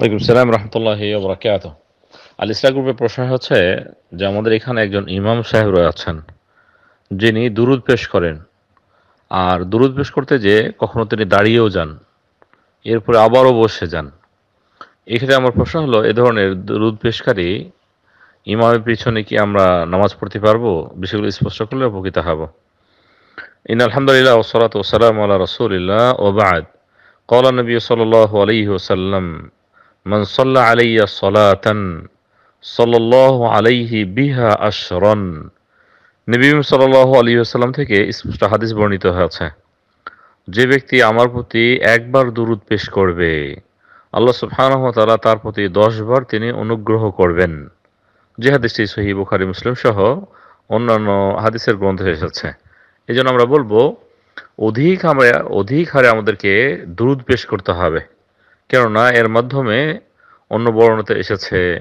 ওয়ালাইকুম সালাম রহমতুল্লাহ বরাকাত আল ইসলা গ্রুপের প্রশ্ন হচ্ছে যে, আমাদের এখানে একজন ইমাম সাহেব রয়েছেন, যিনি দুরুদ পেশ করেন। আর দুরুদ পেশ করতে যে কখনো তিনি দাঁড়িয়েও যান, এরপরে আবারও বসে যান। এক্ষেত্রে আমার প্রশ্ন হলো, এ ধরনের দুরুদ পেশকারী ইমামের পিছনে কি আমরা নামাজ পড়তে পারব? বিষয়গুলো স্পষ্ট করলে উপকৃত হব। ইন আলহামদুলিল্লাহ ওসরাত ওসালাম আল্লাহ রসুলিল্লাহ ওবাদ কলা নবী সাল আলহি ওসাল্লাম মান সাল্লা আলাইয়া সলাতন সাল আলাইহি বিহা আশরন। নবীম সাল আলী আসাল্লাম থেকে স্পষ্ট হাদিস বর্ণিত হয়েছে, যে ব্যক্তি আমার প্রতি একবার দুরুদ পেশ করবে, আল্লাহ সুফানহতালা তার প্রতি দশবার তিনি অনুগ্রহ করবেন। যে হাদিসটি সহি বুখারি মুসলিম সহ অন্যান্য হাদিসের গ্রন্থে এসেছে। এই আমরা বলব, অধিক আমরা অধিক হারে আমাদেরকে দুরুদ পেশ করতে হবে। কেননা এর মাধ্যমে অন্য বর্ণতে এসেছে,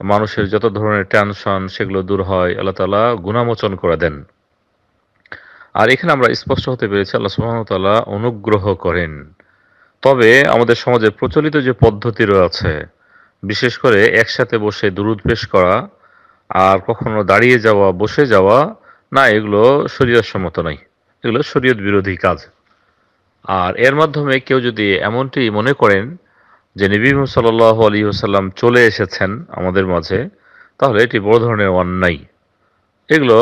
মানুষের যত ধরনের টেনশন সেগুলো দূর হয়, আল্লাহ তালা গুণামোচন করে দেন। আর এখানে আমরা স্পষ্ট হতে পেরেছি, আল্লাহ সুহামতাল্লাহ অনুগ্রহ করেন। তবে আমাদের সমাজে প্রচলিত যে পদ্ধতি রয়েছে, বিশেষ করে একসাথে বসে দুরুদ পেশ করা আর কখনো দাঁড়িয়ে যাওয়া, বসে যাওয়া, না, এগুলো শরীয়ত সম্মত নয়। এগুলো শরীয়ত বিরোধী কাজ। আর এর মাধ্যমে কেউ যদি এমনটি মনে করেন যে নবী সাল আলী সাল্লাম চলে এসেছেন আমাদের মাঝে, তাহলে এটি বড় ধরনের অন্যায়। এগুলো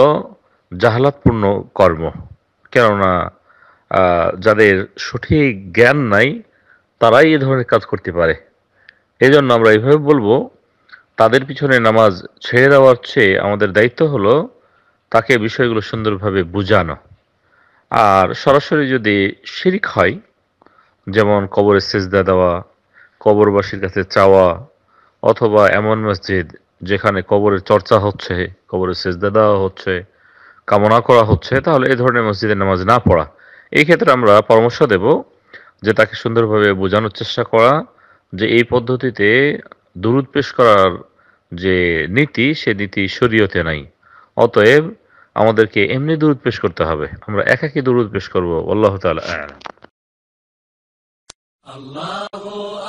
জাহালাতপূর্ণ কর্ম। কেননা যাদের সঠিক জ্ঞান নাই, তারাই এ ধরনের কাজ করতে পারে। এই জন্য আমরা এইভাবে বলব, তাদের পিছনে নামাজ ছেড়ে দেওয়ার চেয়ে আমাদের দায়িত্ব হলো তাকে বিষয়গুলো সুন্দরভাবে বুঝানো। আর সরাসরি যদি শিরিক হয়, যেমন কবরের সেজদা দেওয়া, কবরবাসীর কাছে চাওয়া, অথবা এমন মসজিদ যেখানে কবরের চর্চা হচ্ছে কবরের সেজদা দেওয়া হচ্ছে, কামনা করা হচ্ছে, তাহলে এই ধরনের মসজিদের নামাজ না পড়া। এই ক্ষেত্রে আমরা পরামর্শ দেব যে তাকে সুন্দরভাবে বোঝানোর চেষ্টা করা, যে এই পদ্ধতিতে দুরুদ পেশ করার যে নীতি, সে নীতি শরীয়তে নাই। অতএব আমাদেরকে এমনি দুরুদ পেশ করতে হবে আমরা একাকি দুরুদ পেশ করবো আল্লাহ তালা الله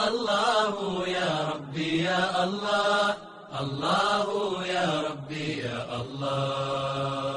الله يا ربي يا الله الله يا ربي يا الله